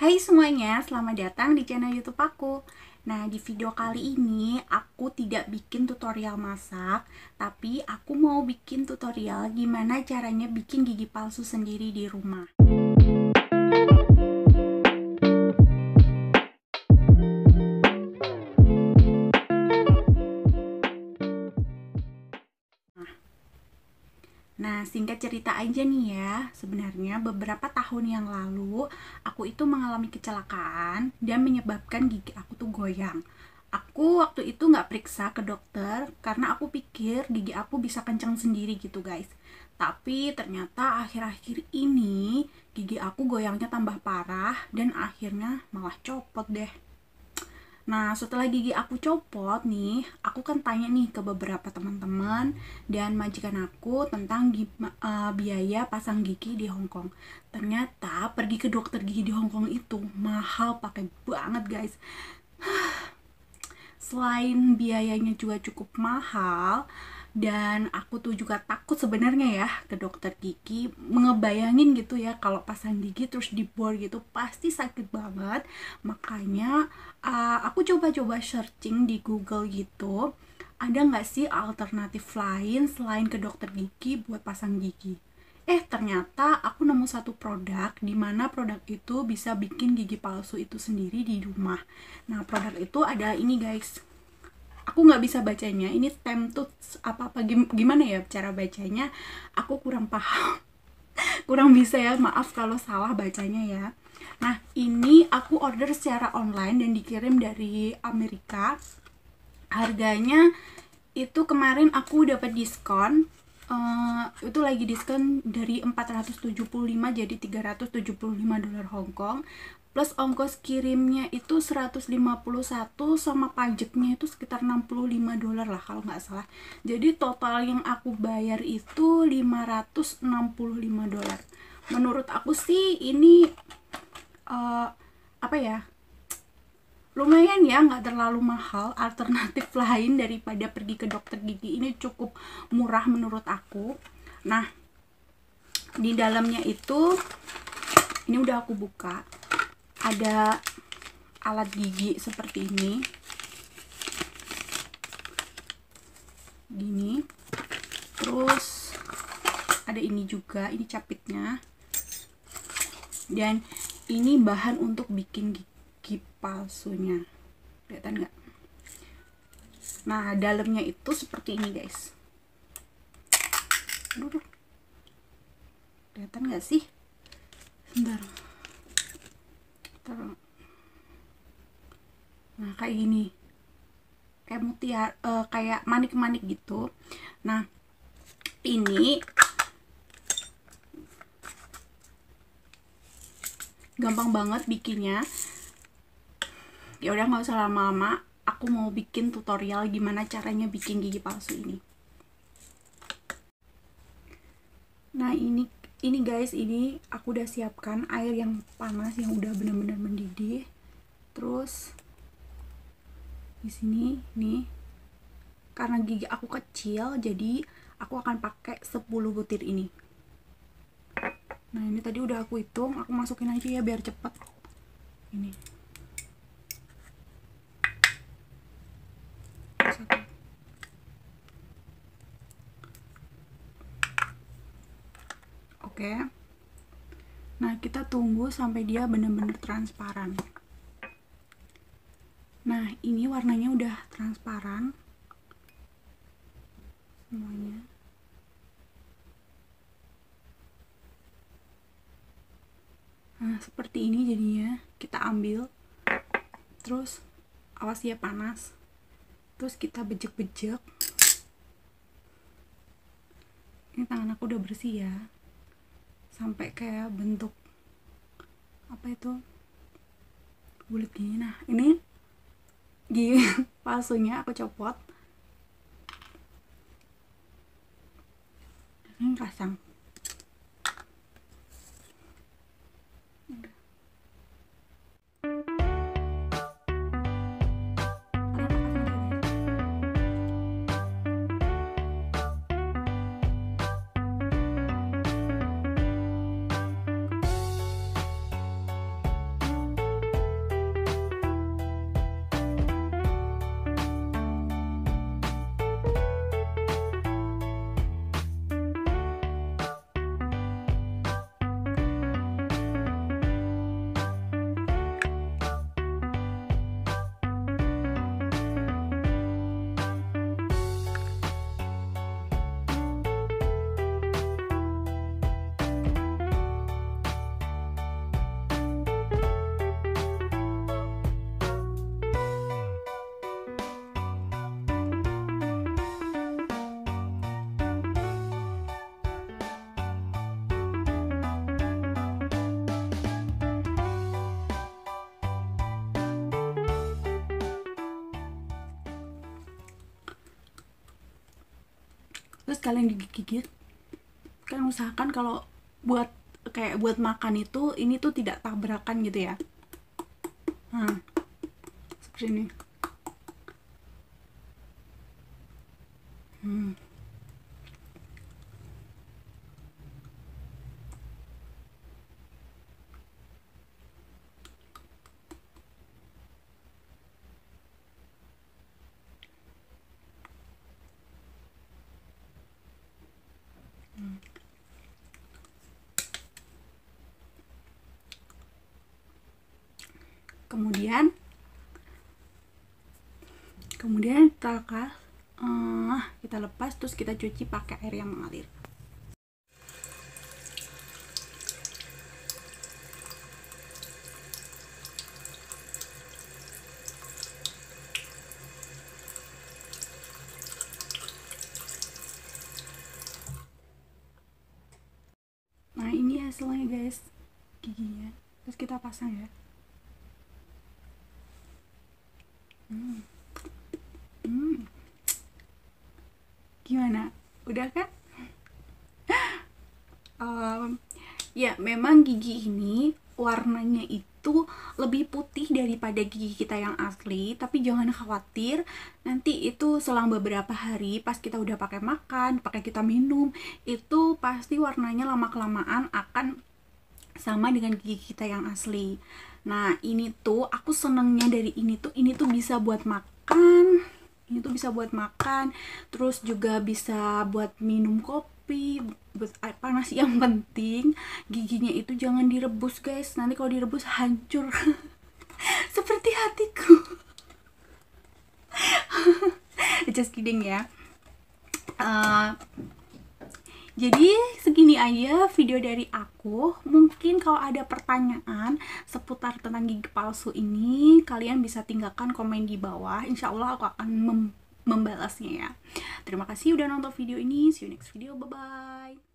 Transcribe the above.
Hai semuanya, selamat datang di channel YouTube aku. Nah, di video kali ini aku tidak bikin tutorial masak, tapi aku mau bikin tutorial gimana caranya bikin gigi palsu sendiri di rumah. Cerita aja nih ya, sebenarnya beberapa tahun yang lalu aku itu mengalami kecelakaan dan menyebabkan gigi aku tuh goyang. Aku waktu itu nggak periksa ke dokter karena aku pikir gigi aku bisa kencang sendiri gitu guys. Tapi ternyata akhir-akhir ini gigi aku goyangnya tambah parah dan akhirnya malah copot deh. Nah, setelah gigi aku copot nih, aku kan tanya nih ke beberapa teman-teman dan majikan aku tentang uh, biaya pasang gigi di Hong Kong. Ternyata pergi ke dokter gigi di Hong Kong itu mahal pakai banget, guys. Selain biayanya juga cukup mahal, dan aku tuh juga takut sebenarnya ya ke dokter gigi mengebayangin gitu ya kalau pasang gigi terus dibor gitu pasti sakit banget. Makanya uh, aku coba-coba searching di Google gitu ada nggak sih alternatif lain selain ke dokter gigi buat pasang gigi? Eh ternyata aku nemu satu produk di mana produk itu bisa bikin gigi palsu itu sendiri di rumah. Nah produk itu ada ini guys aku nggak bisa bacanya. Ini tuh apa apa gimana ya cara bacanya? Aku kurang paham. Kurang bisa ya maaf kalau salah bacanya ya. Nah ini aku order secara online dan dikirim dari Amerika. Harganya itu kemarin aku dapat diskon uh, itu lagi diskon dari 475 jadi 375 dolar Hong Kong plus ongkos kirimnya itu 151 sama pajaknya itu sekitar 65 dolar lah kalau nggak salah. Jadi total yang aku bayar itu 565 dolar. Menurut aku sih ini uh, apa ya lumayan ya nggak terlalu mahal. Alternatif lain daripada pergi ke dokter gigi ini cukup murah menurut aku. Nah di dalamnya itu ini udah aku buka ada alat gigi seperti ini. Gini. Terus ada ini juga ini capitnya. Dan ini bahan untuk bikin gigi palsunya. Kelihatan nggak? Nah dalamnya itu seperti ini guys. Kelihatan nggak sih? Sebentar nah kayak gini. Kayak mutiara uh, kayak manik-manik gitu. Nah ini gampang banget bikinnya. Ya udah nggak usah lama-lama. Aku mau bikin tutorial gimana caranya bikin gigi palsu ini. Nah ini ini guys ini aku udah siapkan air yang panas yang udah benar-benar mendidih. Terus di sini nih. Karena gigi aku kecil jadi aku akan pakai 10 butir ini. Nah ini tadi udah aku hitung aku masukin aja ya biar cepet. Ini oke nah kita tunggu sampai dia benar-benar transparan. Nah ini warnanya udah transparan. Semuanya. Nah seperti ini jadinya. Kita ambil. Terus awas ya panas. Terus kita bejek-bejek. Ini tangan aku udah bersih ya sampai kayak bentuk apa itu bulat gini. Nah ini gigi palsunya aku copot. Ini pasang terus kalian digigit kalian usahakan kalau buat kayak buat makan itu ini tuh tidak tabrakan gitu ya. Nah seperti ini. Hmm. Kemudian kemudian kita uh, kita lepas terus kita cuci pakai air yang mengalir nah ini hasilnya guys giginya terus kita pasang ya Hmm. Hmm. Gimana? Udah kan? um, ya, memang gigi ini warnanya itu lebih putih daripada gigi kita yang asli, tapi jangan khawatir, nanti itu selang beberapa hari pas kita udah pakai makan, pakai kita minum, itu pasti warnanya lama kelamaan akan sama dengan gigi kita yang asli. Nah, ini tuh aku senengnya dari ini tuh ini tuh bisa buat makan. Ini tuh bisa buat makan, terus juga bisa buat minum kopi, buat air panas yang penting giginya itu jangan direbus, guys. Nanti kalau direbus hancur. Seperti hatiku. Just kidding ya. Uh, jadi segini aja video dari aku. Mungkin kalau ada pertanyaan seputar tentang gigi palsu ini kalian bisa tinggalkan komen di bawah. Insya Allah aku akan mem membalasnya ya. Terima kasih udah nonton video ini. See you next video. Bye bye